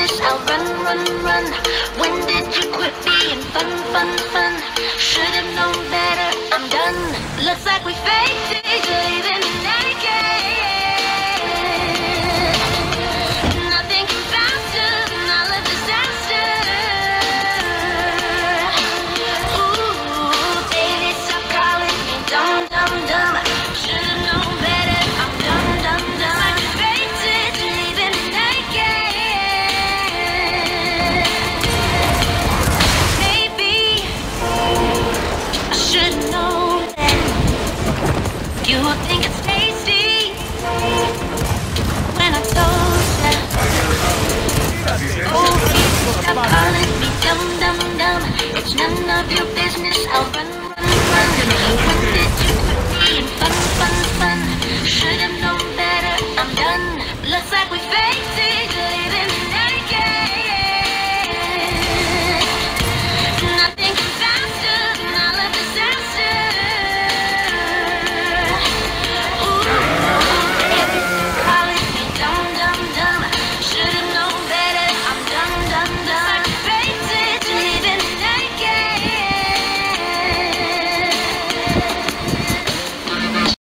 I'll run, run, run. When did you quit being fun, fun, fun? Should've known better, I'm done. Looks like we faked it, baby. You think it's tasty when I told ya. Oh, stop calling me dumb, dumb, dumb. It's none of your